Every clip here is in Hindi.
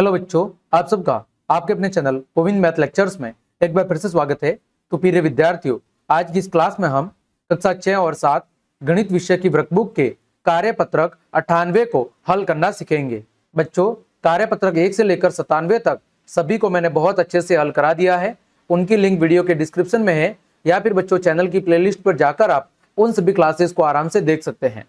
हेलो बच्चों, आप सबका आपके अपने चैनल गोविंद मैथ लेक्चर्स में एक बार फिर से स्वागत है। तो प्रिय विद्यार्थियों, आज की इस क्लास में हम कक्षा छह और सात गणित विषय की वर्कबुक के कार्यपत्रक अट्ठानवे को हल करना सीखेंगे। बच्चों, कार्यपत्रक एक से लेकर सतानवे तक सभी को मैंने बहुत अच्छे से हल करा दिया है। उनकी लिंक वीडियो के डिस्क्रिप्शन में है, या फिर बच्चों, चैनल की प्लेलिस्ट पर जाकर आप उन सभी क्लासेस को आराम से देख सकते हैं।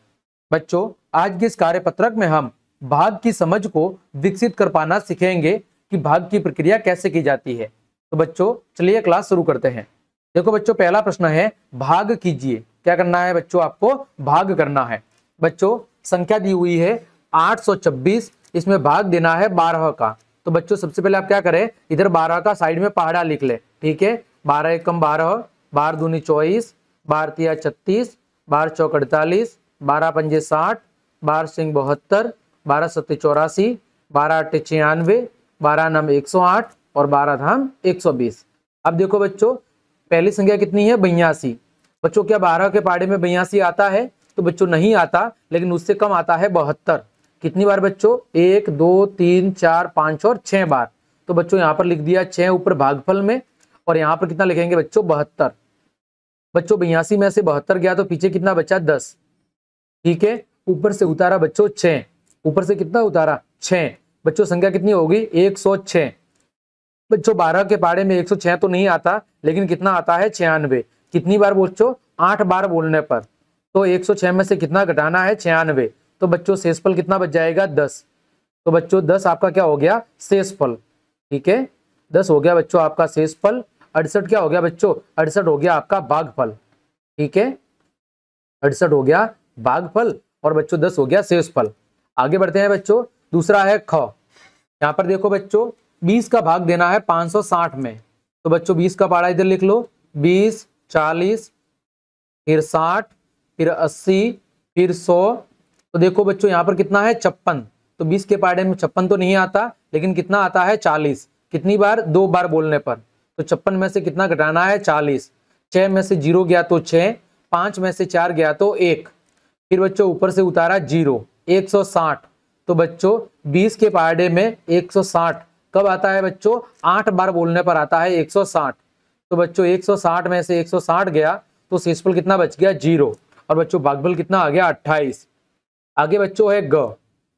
बच्चों, आज के इस कार्यपत्रक में हम भाग की समझ को विकसित कर पाना सीखेंगे कि भाग की प्रक्रिया कैसे की जाती है। तो बच्चों, चलिए क्लास शुरू करते हैं। देखो बच्चों, पहला प्रश्न है, भाग कीजिए। क्या करना है बच्चों आपको? भाग करना है। बच्चों, संख्या दी हुई है 826 इसमें भाग देना है 12 का। तो बच्चों, सबसे पहले आप क्या करें? इधर 12 का साइड में पहाड़ा लिख ले। ठीक है? बारह एकम बारह बारह दूनी चौबीस बारह तिया छत्तीस बारह चौक अड़तालीस, बारह पंजे साठ बारह सिंह बहत्तर बारह सत्य चौरासी, बारह अट्ठे छियानवे, बारह नम एक सौ आठ और बारह धाम एक सौ बीस। अब देखो बच्चों, पहली संख्या कितनी है? बयासी। बच्चों, क्या बारह के पाड़े में बयासी आता है? तो बच्चों, नहीं आता, लेकिन उससे कम आता है बहत्तर। कितनी बार बच्चों? एक, दो, तीन, चार, पाँच और छह बार। तो बच्चों, यहाँ पर लिख दिया छह ऊपर भागफल में, और यहाँ पर कितना लिखेंगे बच्चों? बहत्तर। बच्चों, बयासी में से बहत्तर गया तो पीछे कितना बचा? दस। ठीक है? ऊपर से उतारा बच्चों छह। ऊपर से कितना उतारा? छह। बच्चों, संख्या कितनी होगी? एक सौ छह। बच्चों, बारह के पाड़े में एक सौ छह तो नहीं आता, लेकिन कितना आता है? छियानवे। कितनी बार बच्चों आठ बार बोलने पर। तो एक सौ छह में से कितना घटाना है? छियानवे। तो बच्चों, शेषफल कितना बच जाएगा? दस। तो बच्चों, दस आपका क्या हो गया? शेषफल। ठीक है? दस हो गया बच्चों आपका शेषफल। अड़सठ क्या हो गया बच्चों? अड़सठ हो गया आपका भागफल ठीक है? अड़सठ हो गया भागफल और बच्चों, दस हो गया शेषफल। आगे बढ़ते हैं बच्चों, दूसरा है ख। यहाँ पर देखो बच्चों, बीस का भाग देना है 560 में। तो बच्चों, बीस का पारा इधर लिख लो। बीस, चालीस, फिर साठ, फिर अस्सी, फिर सौ। तो देखो बच्चों, यहाँ पर कितना है? छप्पन। तो बीस के पाड़े में छप्पन तो नहीं आता, लेकिन कितना आता है? चालीस। कितनी बार? दो बार बोलने पर। तो छप्पन में से कितना घटाना है? चालीस। छह में से ज़ीरो गया तो छह, पाँच में से चार गया तो एक। फिर बच्चों, ऊपर से उतारा ज़ीरो। 160 तो बच्चों 20 के पार्डे में 160 कब आता है बच्चों? आठ बार बोलने पर आता है 160 तो बच्चों 160 में से 160 गया तो शेषफल कितना बच गया? ज़ीरो। और बच्चों, भागफल कितना आ गया? 28 आगे बच्चों है ग।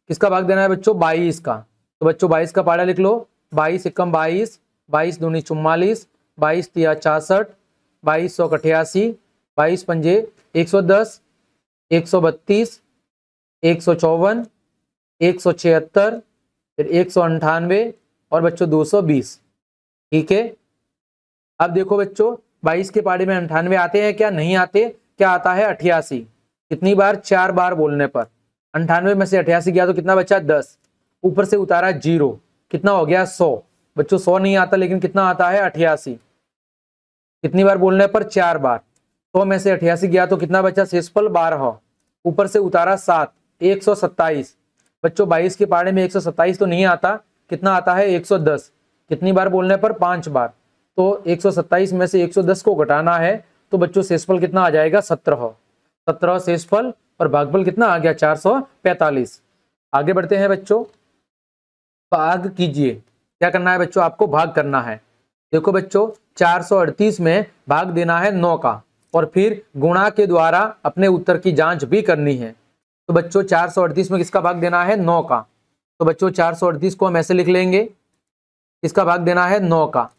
किसका भाग देना है बच्चों? 22 का। तो बच्चों 22 का पाड़ा लिख लो। बाईस एकम बाईस बाईस दूनी चुम्बालीस बाईस तिया छासठ बाईस सौ अठासी बाईस पंजे एक सौ दस, एक सौ बत्तीस एक सौ चौवन, एक सौ छिहत्तर, फिर एक सौ अंठानवे और बच्चों दो सौ बीस। ठीक है? अब देखो बच्चों, बाईस के पारे में अंठानवे आते हैं क्या? नहीं आते। क्या आता है? अठियासी। कितनी बार? चार बार बोलने पर। अंठानवे में से अठियासी गया तो कितना बचा? दस। ऊपर से उतारा ज़ीरो। कितना हो गया? सौ। बच्चों, सौ नहीं आता, लेकिन कितना आता है? अठियासी। कितनी बार बोलने पर? चार बार। सौ में से अठियासी गया तो कितना बचा? शेषफल बारह। ऊपर से उतारा सात। 127 बच्चों 22 के पाड़े में 127 तो नहीं आता। कितना आता है? 110 कितनी बार बोलने पर? पाँच बार। तो 127 में से 110 को घटाना है तो बच्चों, शेषफल कितना आ जाएगा? सत्रह। सत्रह शेषफल और भागफल कितना आ गया? 445 आगे बढ़ते हैं बच्चों। भाग कीजिए। क्या करना है बच्चों? आपको भाग करना है। देखो बच्चों 438 में भाग देना है नौ का। और फिर गुणा के द्वारा अपने उत्तर की जाँच भी करनी है। तो बच्चों, चार सौ अड़तीस में किसका भाग देना है? नौ का। तो बच्चों, चार सौ अड़तीस को हम ऐसे लिख लेंगे। किसका भाग देना है? नौ का।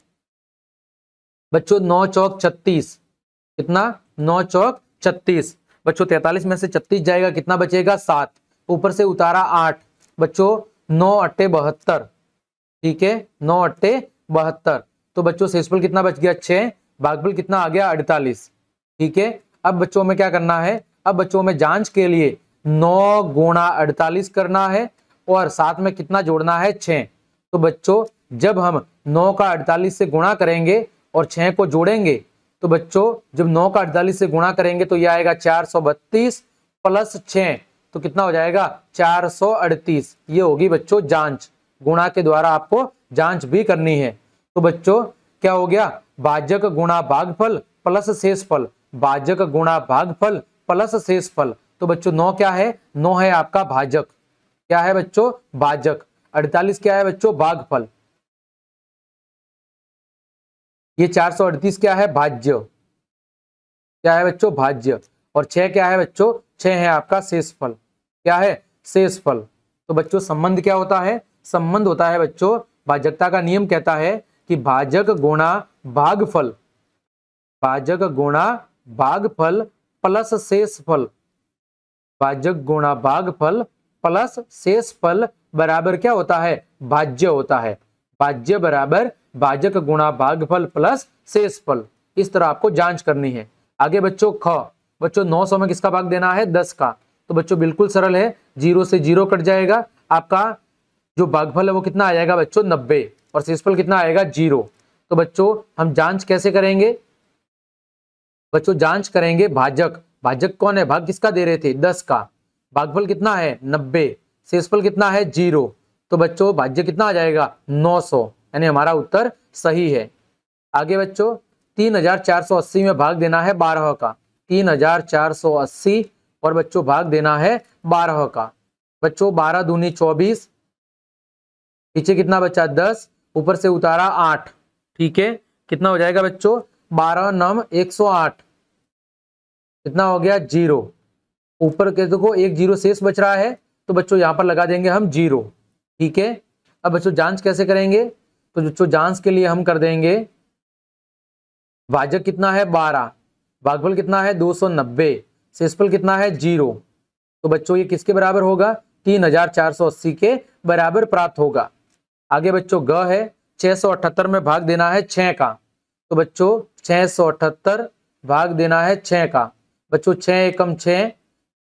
बच्चों, नौ चौक छत्तीस। कितना? नौ चौक छत्तीस। बच्चों, तैतालीस में से छत्तीस जाएगा, कितना बचेगा? सात। ऊपर से उतारा आठ। बच्चों, नौ अट्टे बहत्तर। ठीक है? नौ अट्टे बहत्तर। तो बच्चों, शेषफल कितना बच गया? छह भागफल कितना आ गया? अड़तालीस। ठीक है? अब बच्चों में क्या करना है? अब बच्चों में जाँच के लिए नौ गुणा अड़तालीस करना है और साथ में कितना जोड़ना है? छह। तो बच्चों, जब हम नौ का अड़तालीस से गुणा करेंगे और छह को जोड़ेंगे तो बच्चों, जब नौ का अड़तालीस से गुणा करेंगे तो यह आएगा चार सौ बत्तीस प्लस छ तो कितना हो जाएगा? चार सौ अड़तीस। ये होगी बच्चों जाँच। गुणा के द्वारा आपको जाँच भी करनी है। तो बच्चों, क्या हो गया? भाजक गुणा भागफल प्लस शेषफल। भाजक गुणा भागफल प्लस शेषफल। तो बच्चों, नौ क्या है? नौ है आपका भाजक। क्या है बच्चों? भाजक। अड़तालीस क्या है बच्चों? भागफल। ये चार सौ अड़तीस क्या है? भाज्य। क्या है बच्चों? भाज्य। और छह क्या है बच्चों? छह है आपका शेषफल। क्या है? शेषफल। तो बच्चों, संबंध क्या होता है? संबंध होता है बच्चों, भाजकता का नियम कहता है कि भाजक गुणा भागफल। भाजक गुणा भागफल प्लस शेषफल। भाजक गुणा भागफल प्लस शेष फल बराबर क्या होता है? भाज्य होता है। भाज्य बराबर भाजक गुणा भागफल प्लस शेष फल। इस तरह आपको जाँच करनी है। आगे बच्चों, ख। बच्चों 900 में किसका भाग देना है? 10 का। तो बच्चों, बिल्कुल सरल है। ज़ीरो से ज़ीरो कट जाएगा। आपका जो भागफल है वो कितना आ जाएगा बच्चों? नब्बे। और शेषफल कितना आएगा? ज़ीरो। तो बच्चों, हम जाँच कैसे करेंगे? बच्चों, जाँच करेंगे भाजक। भाजक कौन है? भाग किसका दे रहे थे? दस का। भागफल कितना है? नब्बे। शेषफल कितना है? ज़ीरो। तो बच्चों, भाज्य कितना आ जाएगा? नौ सौ। यानी हमारा उत्तर सही है। आगे बच्चों, तीन हज़ार चार सौ अस्सी में भाग देना है बारह का। तीन हज़ार चार सौ अस्सी और बच्चों, भाग देना है बारह का। बच्चों, बारह दूनी चौबीस। पीछे कितना बच्चा दस। ऊपर से उतारा आठ। ठीक है? कितना हो जाएगा बच्चों? बारह नम एक सौ आठ। कितना हो गया? ज़ीरो। ऊपर के देखो, एक ज़ीरो शेष बच रहा है तो बच्चों यहाँ पर लगा देंगे हम ज़ीरो। ठीक है? अब बच्चों जाँच कैसे करेंगे? तो बच्चों जाँच के लिए हम कर देंगे भाजक कितना है? बारह। भागफल कितना है? दो सौ नब्बे। शेषफल कितना है? ज़ीरो। तो बच्चों ये किसके बराबर होगा? तीन हज़ार चार सौ अस्सी के बराबर प्राप्त होगा। आगे बच्चों ग है, छह सौ अठहत्तर में भाग देना है छह का। तो बच्चों, छह सौ अठहत्तर भाग देना है छह का। बच्चों, छह एकम छह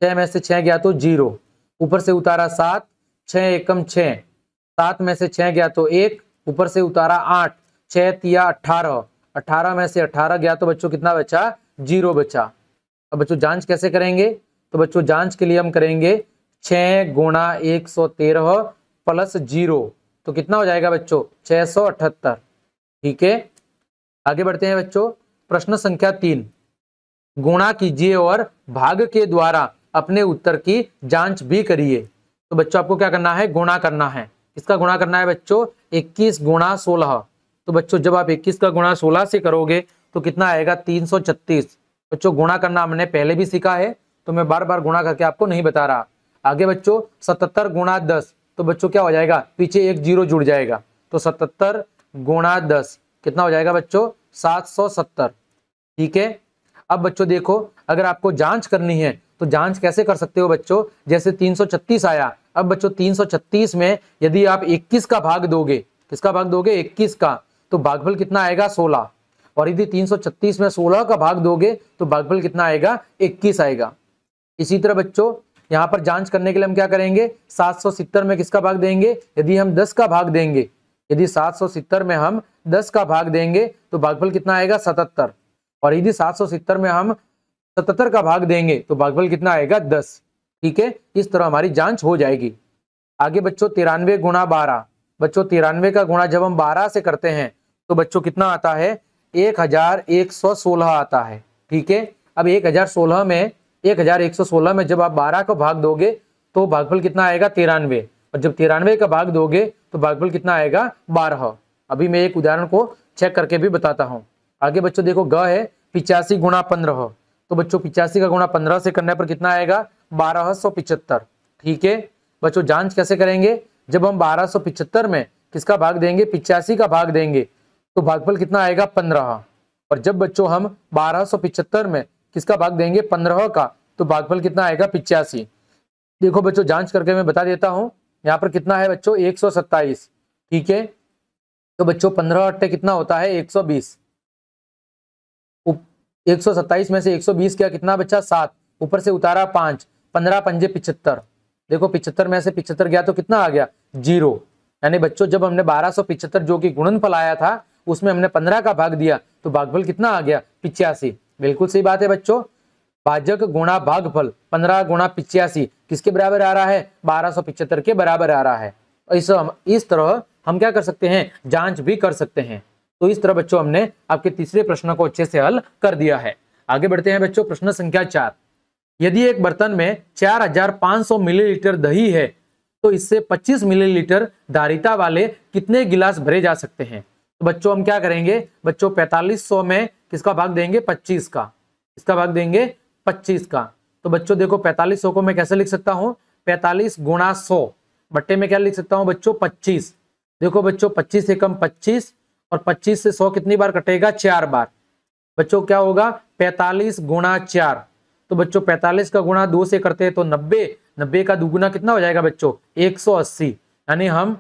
छह में से छह गया तो ज़ीरो। ऊपर से उतारा सात, छह एकम छह। सात में से छह गया तो एक, ऊपर से उतारा आठ। छह, तिया, अठारह। अठारह में से अठारह गया तो बच्चों, कितना बचा? ज़ीरो बचा। अब बच्चों, जाँच कैसे करेंगे? तो बच्चों, जाँच के लिए हम करेंगे छ गुणा एक सौ तेरह प्लस ज़ीरो। तो कितना हो जाएगा बच्चों? छह सौ अठहत्तर। ठीक है? आगे बढ़ते हैं बच्चों। प्रश्न संख्या तीन। गुणा कीजिए और भाग के द्वारा अपने उत्तर की जाँच भी करिए। तो बच्चों, आपको क्या करना है? गुणा करना है। इसका गुणा करना है बच्चों? 21 गुणा सोलह। तो बच्चों, जब आप 21 का गुणा 16 से करोगे तो कितना आएगा? 336 बच्चों, गुणा करना हमने पहले भी सीखा है तो मैं बार बार गुणा करके आपको नहीं बता रहा। आगे बच्चों, सतहत्तर गुणा दस। तो बच्चों, क्या हो जाएगा? पीछे एक ज़ीरो जुड़ जाएगा। तो सतहत्तर गुणा दस। कितना हो जाएगा बच्चों? सात सौ सत्तर। ठीक है? अब बच्चों देखो, अगर आपको जाँच करनी है तो जाँच कैसे कर सकते हो बच्चों? जैसे 336 आया, अब बच्चों 336 में यदि आप 21 का भाग दोगे, किसका भाग दोगे? 21 का। तो भागफल कितना आएगा? 16 और यदि 336 में 16 का भाग दोगे तो भागफल कितना आएगा? 21 आएगा। इसी तरह बच्चों, यहाँ पर जाँच करने के लिए हम क्या करेंगे? 770 में किसका भाग देंगे? यदि हम 10 का भाग देंगे, यदि 770 में हम 10 का भाग देंगे तो भागफल कितना आएगा? 77 और यदि 770 में हम 77 का भाग देंगे तो भागफल कितना आएगा? 10 ठीक है? इस तरह हमारी जाँच हो जाएगी। आगे बच्चों, तिरानवे गुणा बारह। बच्चों, तिरानवे का गुणा जब हम बारह से करते हैं तो बच्चों कितना आता है? एक हज़ार एक सौ सोलह आता है। ठीक है? अब एक हज़ार सोलह में, एक हज़ार एक सौ सोलह में जब आप बारह का भाग दोगे तो भागफल कितना आएगा? तिरानवे। और जब तिरानवे का भाग दोगे तो भागफल कितना आएगा? बारह। अभी मैं एक उदाहरण को चेक करके भी बताता हूँ। आगे बच्चों देखो, ग है। पिचासी गुणा पंद्रह। तो बच्चों, पिचासी का गुणा पंद्रह से करने पर कितना आएगा? बारह सौ पिचहत्तर। ठीक है? बच्चों, जाँच कैसे करेंगे? जब हम बारह सौ पिचहत्तर में किसका भाग देंगे? पिचासी का भाग देंगे तो भागफल कितना आएगा? पंद्रह। और जब बच्चों, हम बारह सौ पिछहत्तर में किसका भाग देंगे? पंद्रह का तो भागफल कितना आएगा? पिचासी। देखो बच्चों, जाँच करके मैं बता देता हूँ, यहाँ पर कितना है बच्चों? एक सौ सत्ताईस। ठीक है? तो बच्चों, पंद्रह अट्टे कितना होता है? एक सौ बीस। सौ बीस एक सौ सत्ताईस में से एक सौ बीस क्या, कितना बच्चा सात। ऊपर से उतारा पाँच। पंद्रह, पंजे पिछहत्तर देखो पिछहत्तर में से पिछहत्तर गया तो कितना आ गया? ज़ीरो। यानी बच्चों, जब हमने बारह जो कि गुणनफल आया था, उसमें हमने पंद्रह का भाग दिया तो भागफल कितना आ गया? पिचासी। बिल्कुल सही बात है बच्चों। भाजक गुणा भागफल, पंद्रह गुणा पिचासी, किसके बराबर आ रहा है? बारह के बराबर आ रहा है। इस इस तरह हम क्या कर सकते हैं? जाँच भी कर सकते हैं। तो इस तरह बच्चों, हमने आपके तीसरे प्रश्न को अच्छे से हल कर दिया है। आगे बढ़ते हैं बच्चों, प्रश्न संख्या चार। यदि एक बर्तन में 4500 मिलीलीटर दही है तो इससे 25 मिलीलीटर धारिता वाले कितने गिलास भरे जा सकते हैं? तो बच्चों, हम क्या करेंगे? बच्चों 4500 में किसका भाग देंगे? 25 का। इसका भाग देंगे 25 का। तो बच्चों, देखो 4500 को मैं कैसे लिख सकता हूँ? 45 गुणा सौ। बट्टे में क्या लिख सकता हूँ बच्चों? 25 देखो बच्चों 25 से कम 25 और 25 से 100 कितनी बार कटेगा? चार बार। बच्चों, क्या होगा? 45 गुणा चार। तो बच्चों 45 का गुणा दो से करते हैं तो 90 90 का दुगुना कितना हो जाएगा बच्चों? 180 यानी हम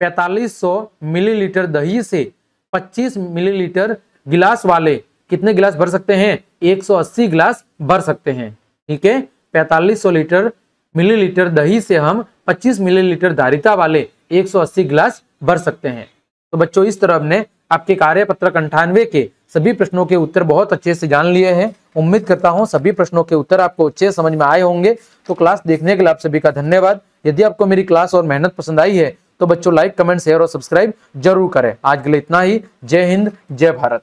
4500 मिलीलीटर दही से 25 मिलीलीटर गिलास वाले कितने गिलास भर सकते हैं? 180 गिलास भर सकते हैं। ठीक है? 4500 लीटर मिलीलीटर दही से हम 25 मिलीलीटर धारिता वाले 180 गिलास भर सकते हैं। तो बच्चों, इस तरह हमने आपके कार्य पत्रक अंठानवे के सभी प्रश्नों के उत्तर बहुत अच्छे से जान लिए हैं। उम्मीद करता हूँ सभी प्रश्नों के उत्तर आपको अच्छे समझ में आए होंगे। तो क्लास देखने के लिए आप सभी का धन्यवाद। यदि आपको मेरी क्लास और मेहनत पसंद आई है तो बच्चों, लाइक, कमेंट, शेयर और सब्सक्राइब ज़रूर करें। आज के लिए इतना ही। जय हिंद, जय भारत।